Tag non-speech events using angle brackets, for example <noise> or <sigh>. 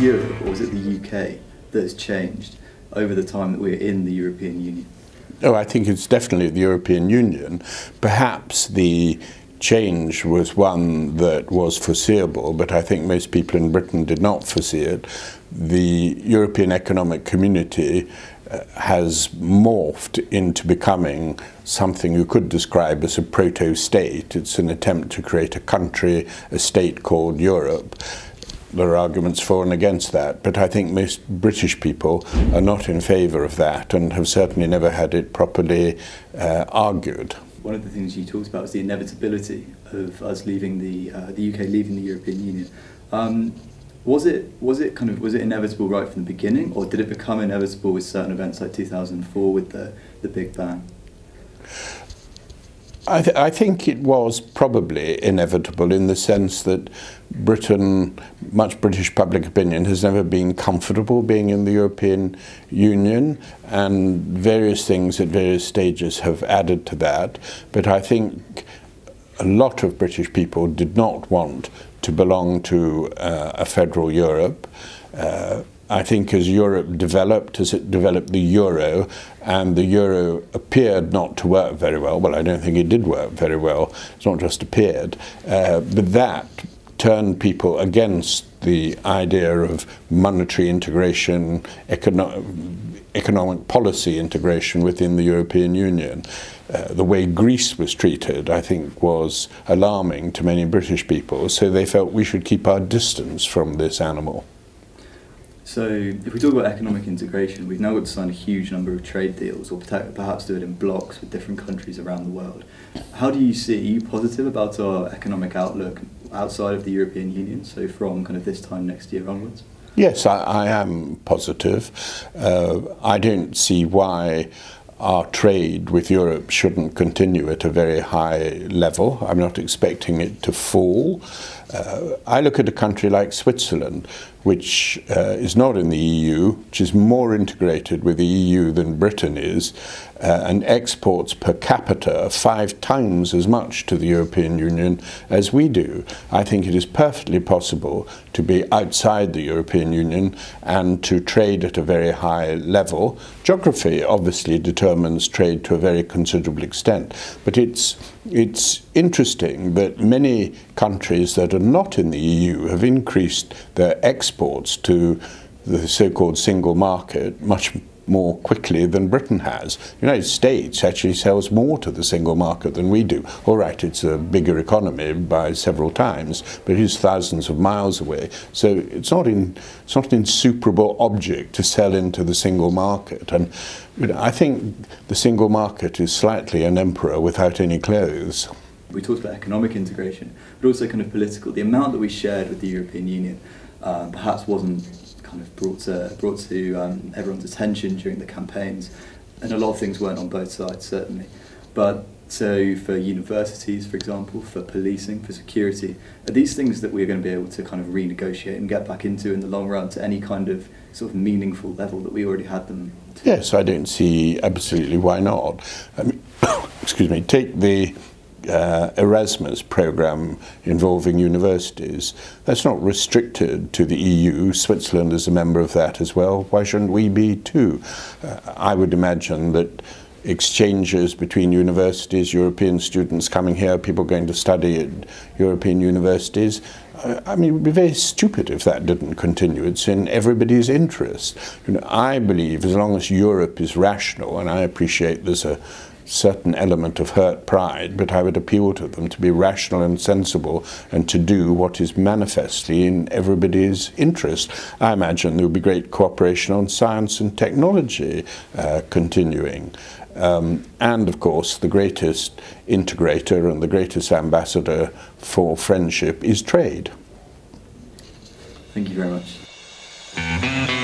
Europe or was it the UK that has changed over the time that we're in the European Union? Oh, I think it's definitely the European Union. Perhaps the change was one that was foreseeable, but I think most people in Britain did not foresee it. The European Economic Community uh, has morphed into becoming something you could describe as a proto-state. It's an attempt to create a country, a state called Europe there are arguments for and against that, but I think most British people are not in favour of that and have certainly never had it properly uh, argued. One of the things you talked about was the inevitability of us leaving the uh, the UK leaving the European Union. Um, was it was it kind of was it inevitable right from the beginning, or did it become inevitable with certain events like 2004 with the the Big Bang? I, th I, think it was probably inevitable in the sense that Britain, much British public opinion, has never been comfortable being in the European Union, and various things at various stages have added to that. But I think a lot of British people did not want to belong to uh, a federal Europe. Uh, I think as Europe developed, as it developed the euro, and the euro appeared not to work very well. Well, I don't think it did work very well. It's not just appeared. Uh, but that turned people against the idea of monetary integration, econo economic policy integration within the European Union. Uh, the way Greece was treated, I think, was alarming to many British people, so they felt we should keep our distance from this animal. So if we talk about economic integration, we've now got to sign a huge number of trade deals or perhaps do it in blocks with different countries around the world. How do you see, are you positive about our economic outlook outside of the European Union, so from kind of this time next year onwards? Yes, I, I am positive. Uh, I don't see why our trade with Europe shouldn't continue at a very high level. I'm not expecting it to fall. Uh, I look at a country like Switzerland, which uh, is not in the EU, which is more integrated with the EU than Britain is, uh, and exports per capita five times as much to the European Union as we do. I think it is perfectly possible to be outside the European Union and to trade at a very high level. Geography obviously determines trade to a very considerable extent, but it's, it's interesting that many countries that are not in the EU have increased their exports to the so-called single market much more quickly than Britain has. The United States actually sells more to the single market than we do. All right, it's a bigger economy by several times, but it is thousands of miles away. So it's not, in, it's not an insuperable object to sell into the single market. And I think the single market is slightly an emperor without any clothes. We talked about economic integration, but also kind of political. The amount that we shared with the European Union uh, perhaps wasn't kind of brought to, brought to um, everyone's attention during the campaigns. And a lot of things weren't on both sides, certainly. But so for universities, for example, for policing, for security, are these things that we're going to be able to kind of renegotiate and get back into in the long run to any kind of sort of meaningful level that we already had them? To? Yes, I don't see absolutely why not. I mean, <coughs> excuse me, take the uh, Erasmus program involving universities. That's not restricted to the EU. Switzerland is a member of that as well. Why shouldn't we be too? Uh, I would imagine that exchanges between universities, European students coming here, people going to study at European universities. Uh, I mean, it would be very stupid if that didn't continue. It's in everybody's interest. You know, I believe as long as Europe is rational, and I appreciate there's a, certain element of hurt pride, but I would appeal to them to be rational and sensible and to do what is manifestly in everybody's interest. I imagine there will be great cooperation on science and technology uh, continuing. Um, and of course, the greatest integrator and the greatest ambassador for friendship is trade. Thank you very much.